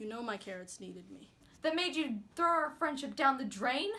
You know my carrots needed me. That made you throw our friendship down the drain?